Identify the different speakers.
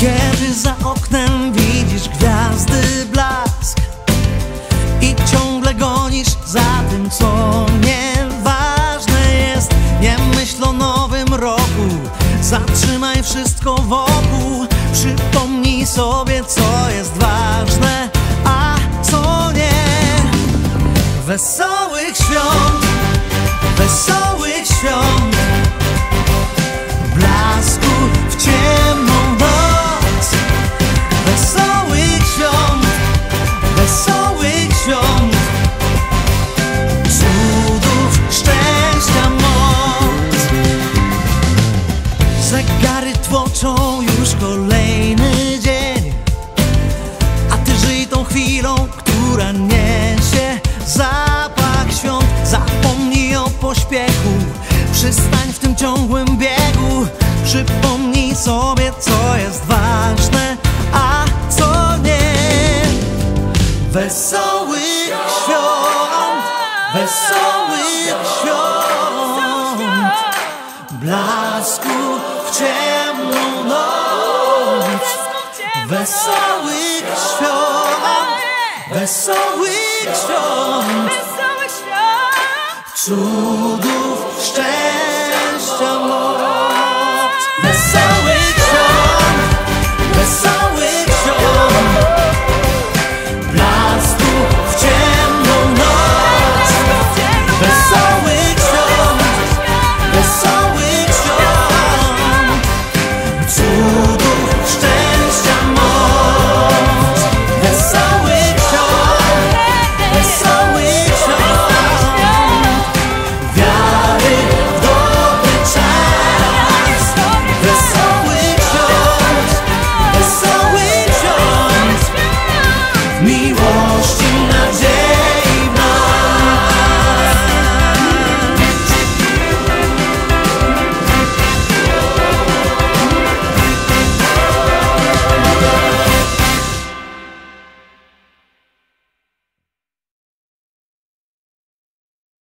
Speaker 1: Kiedy za oknem widzisz gwiazdy blask I ciągle gonisz za tym, co nieważne jest Nie myśl o nowym roku. Zatrzymaj wszystko wokół Przypomnij sobie, co jest ważne A co nie. Wesołych świąt Wesołych tym ciągłym biegu. Przypomnij sobie, co jest ważne, a co nie. Wesołych świąt Wesołych świąt. Blasku w ciemną noc. Wesołych świąt Wesołych świąt! Cudów szczęścia amor.